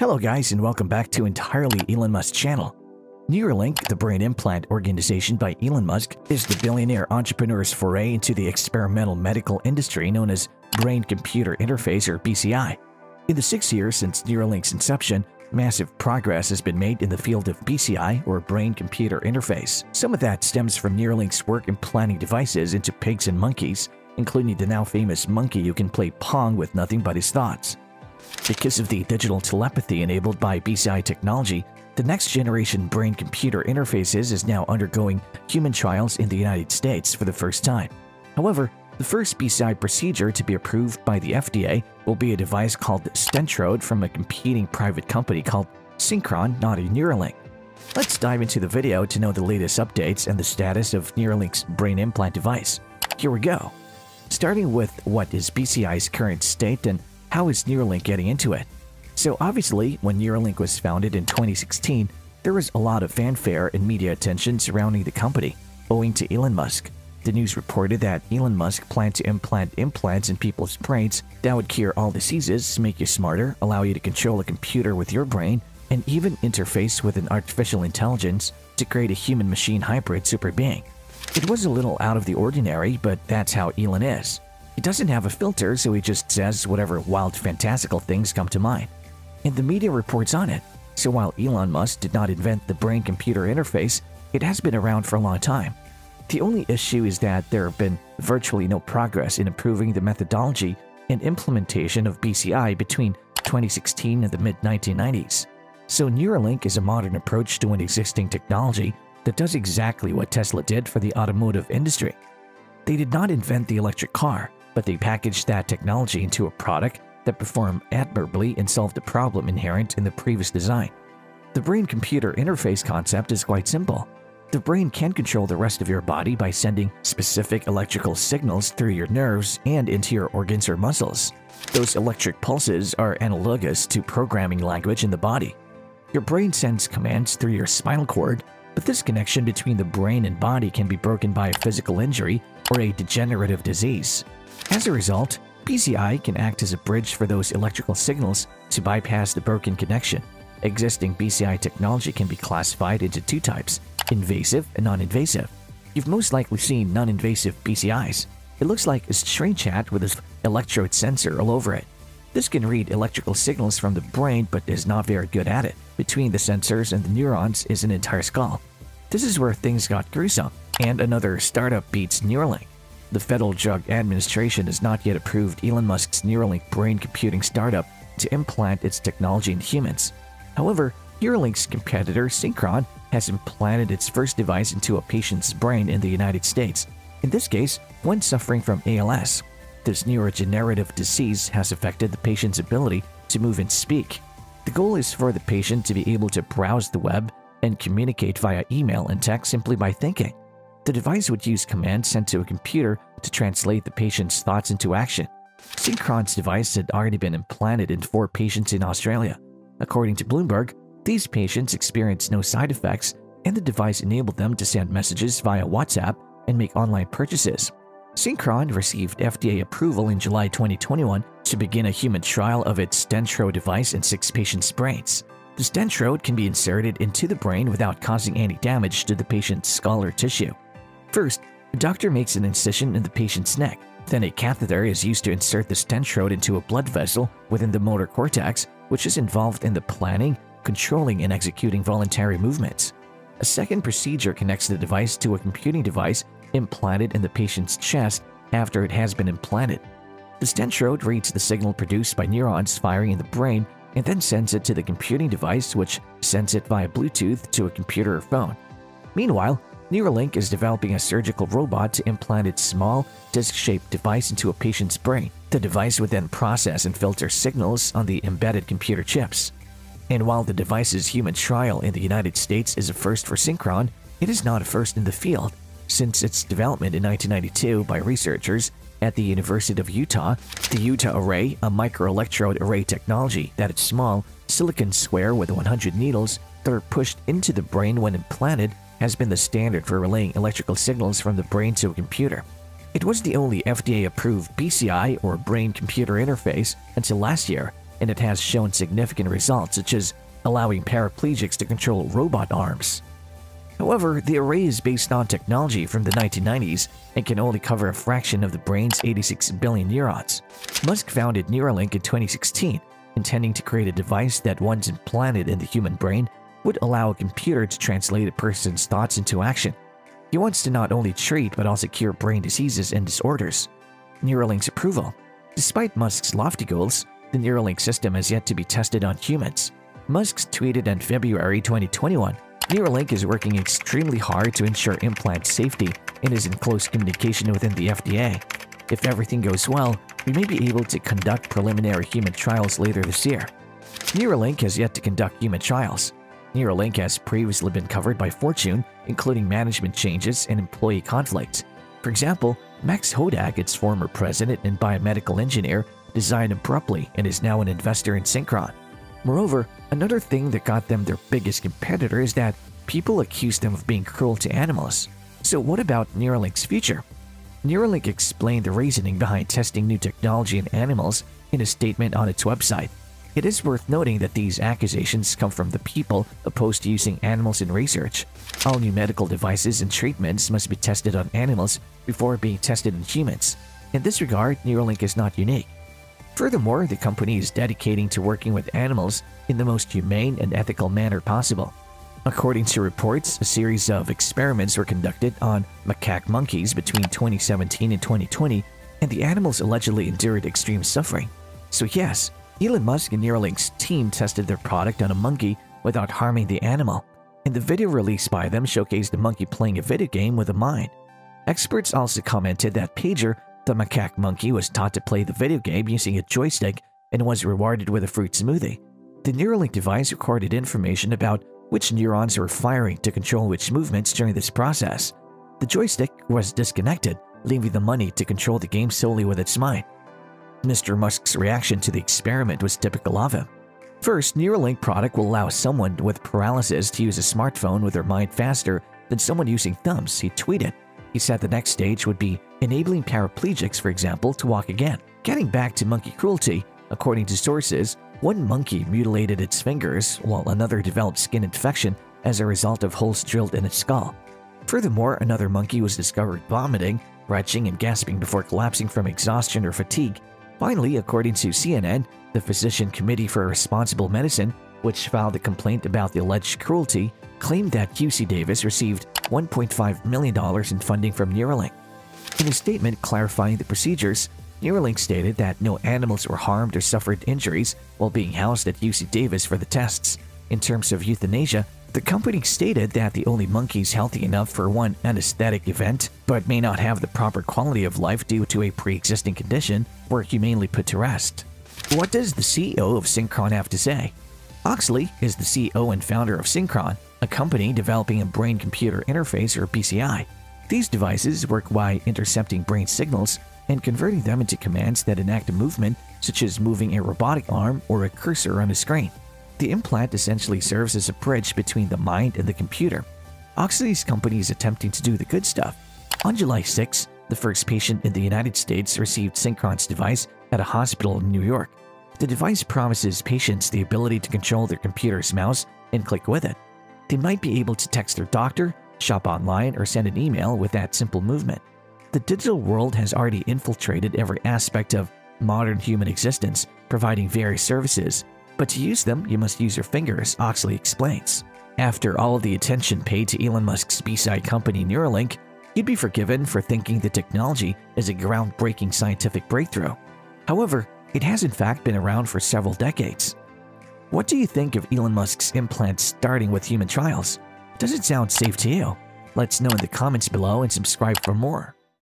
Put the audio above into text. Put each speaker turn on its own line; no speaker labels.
Hello guys and welcome back to entirely Elon Musk channel. Neuralink, the brain implant organization by Elon Musk, is the billionaire entrepreneur's foray into the experimental medical industry known as Brain-Computer Interface or BCI. In the six years since Neuralink's inception, massive progress has been made in the field of BCI or Brain-Computer Interface. Some of that stems from Neuralink's work implanting devices into pigs and monkeys, including the now famous monkey who can play Pong with nothing but his thoughts. Because of the digital telepathy enabled by BCI technology, the next generation brain computer interfaces is now undergoing human trials in the United States for the first time. However, the first BCI procedure to be approved by the FDA will be a device called Stentrode from a competing private company called Synchron, not a Neuralink. Let's dive into the video to know the latest updates and the status of Neuralink's brain implant device. Here we go. Starting with what is BCI's current state and how is Neuralink getting into it? So obviously, when Neuralink was founded in 2016, there was a lot of fanfare and media attention surrounding the company, owing to Elon Musk. The news reported that Elon Musk planned to implant implants in people's brains that would cure all diseases, make you smarter, allow you to control a computer with your brain, and even interface with an artificial intelligence to create a human-machine hybrid super being. It was a little out of the ordinary, but that's how Elon is. He doesn't have a filter, so he just says whatever wild fantastical things come to mind. And the media reports on it. So while Elon Musk did not invent the brain-computer interface, it has been around for a long time. The only issue is that there have been virtually no progress in improving the methodology and implementation of BCI between 2016 and the mid-1990s. So Neuralink is a modern approach to an existing technology that does exactly what Tesla did for the automotive industry. They did not invent the electric car, but they packaged that technology into a product that performed admirably and solved the problem inherent in the previous design. The brain-computer interface concept is quite simple. The brain can control the rest of your body by sending specific electrical signals through your nerves and into your organs or muscles. Those electric pulses are analogous to programming language in the body. Your brain sends commands through your spinal cord, but this connection between the brain and body can be broken by a physical injury or a degenerative disease. As a result, BCI can act as a bridge for those electrical signals to bypass the broken connection. Existing BCI technology can be classified into two types, invasive and non-invasive. You've most likely seen non-invasive BCIs. It looks like a screen chat with an electrode sensor all over it. This can read electrical signals from the brain but is not very good at it. Between the sensors and the neurons is an entire skull. This is where things got gruesome, and another startup beats Neuralink. The Federal Drug Administration has not yet approved Elon Musk's Neuralink brain computing startup to implant its technology in humans. However, Neuralink's competitor Synchron has implanted its first device into a patient's brain in the United States, in this case, one suffering from ALS. This neurodegenerative disease has affected the patient's ability to move and speak. The goal is for the patient to be able to browse the web and communicate via email and text simply by thinking. The device would use commands sent to a computer to translate the patient's thoughts into action. Synchron's device had already been implanted in four patients in Australia. According to Bloomberg, these patients experienced no side effects, and the device enabled them to send messages via WhatsApp and make online purchases. Synchron received FDA approval in July 2021 to begin a human trial of its Stentrode device in six patients' brains. The Stentrode can be inserted into the brain without causing any damage to the patient's skull or tissue. First, a doctor makes an incision in the patient's neck. Then a catheter is used to insert the stentrode into a blood vessel within the motor cortex, which is involved in the planning, controlling, and executing voluntary movements. A second procedure connects the device to a computing device implanted in the patient's chest after it has been implanted. The stentrode reads the signal produced by neurons firing in the brain and then sends it to the computing device, which sends it via Bluetooth to a computer or phone. Meanwhile, Neuralink is developing a surgical robot to implant its small, disc-shaped device into a patient's brain. The device would then process and filter signals on the embedded computer chips. And while the device's human trial in the United States is a first for Synchron, it is not a first in the field, since its development in 1992 by researchers at the University of Utah, the Utah Array, a microelectrode array technology that is small, silicon square with 100 needles that are pushed into the brain when implanted has been the standard for relaying electrical signals from the brain to a computer. It was the only FDA-approved BCI or brain-computer interface until last year, and it has shown significant results such as allowing paraplegics to control robot arms. However, the array is based on technology from the 1990s and can only cover a fraction of the brain's 86 billion neurons. Musk founded Neuralink in 2016, intending to create a device that once implanted in the human brain would allow a computer to translate a person's thoughts into action. He wants to not only treat but also cure brain diseases and disorders. Neuralink's approval. Despite Musk's lofty goals, the Neuralink system has yet to be tested on humans. Musk tweeted in February 2021 Neuralink is working extremely hard to ensure implant safety and is in close communication within the FDA. If everything goes well, we may be able to conduct preliminary human trials later this year. Neuralink has yet to conduct human trials. Neuralink has previously been covered by Fortune, including management changes and employee conflicts. For example, Max Hodak, its former president and biomedical engineer, resigned abruptly and is now an investor in Synchron. Moreover, another thing that got them their biggest competitor is that people accused them of being cruel to animals. So what about Neuralink's future? Neuralink explained the reasoning behind testing new technology in animals in a statement on its website. It is worth noting that these accusations come from the people opposed to using animals in research. All new medical devices and treatments must be tested on animals before being tested in humans. In this regard, Neuralink is not unique. Furthermore, the company is dedicating to working with animals in the most humane and ethical manner possible. According to reports, a series of experiments were conducted on macaque monkeys between 2017 and 2020, and the animals allegedly endured extreme suffering. So yes, Elon Musk and Neuralink's team tested their product on a monkey without harming the animal, and the video released by them showcased the monkey playing a video game with a mind. Experts also commented that Pager the macaque monkey was taught to play the video game using a joystick and was rewarded with a fruit smoothie. The Neuralink device recorded information about which neurons were firing to control which movements during this process. The joystick was disconnected, leaving the money to control the game solely with its mind. Mr. Musk's reaction to the experiment was typical of him. First, Neuralink product will allow someone with paralysis to use a smartphone with their mind faster than someone using thumbs, he tweeted. He said the next stage would be enabling paraplegics, for example, to walk again. Getting back to monkey cruelty, according to sources, one monkey mutilated its fingers while another developed skin infection as a result of holes drilled in its skull. Furthermore, another monkey was discovered vomiting, retching, and gasping before collapsing from exhaustion or fatigue. Finally, according to CNN, the Physician Committee for Responsible Medicine, which filed a complaint about the alleged cruelty, claimed that UC Davis received $1.5 million in funding from Neuralink. In a statement clarifying the procedures, Neuralink stated that no animals were harmed or suffered injuries while being housed at UC Davis for the tests. In terms of euthanasia, the company stated that the only monkeys healthy enough for one anesthetic event, but may not have the proper quality of life due to a pre-existing condition, were humanely put to rest. What does the CEO of Synchron have to say? Oxley is the CEO and founder of Synchron, a company developing a brain-computer interface or BCI. These devices work by intercepting brain signals and converting them into commands that enact a movement, such as moving a robotic arm or a cursor on a screen. The implant essentially serves as a bridge between the mind and the computer. Oxley's company is attempting to do the good stuff. On July 6, the first patient in the United States received Synchron's device at a hospital in New York. The device promises patients the ability to control their computer's mouse and click with it. They might be able to text their doctor, shop online, or send an email with that simple movement. The digital world has already infiltrated every aspect of modern human existence, providing various services. But to use them, you must use your fingers, Oxley explains. After all of the attention paid to Elon Musk's BCI company Neuralink, you'd be forgiven for thinking the technology is a groundbreaking scientific breakthrough. However, it has in fact been around for several decades. What do you think of Elon Musk's implants starting with human trials? Does it sound safe to you? Let us know in the comments below and subscribe for more.